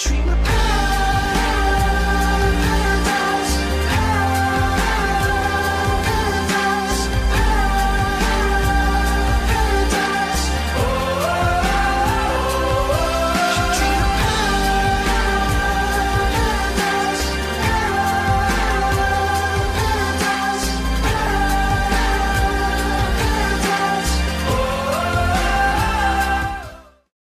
she flies.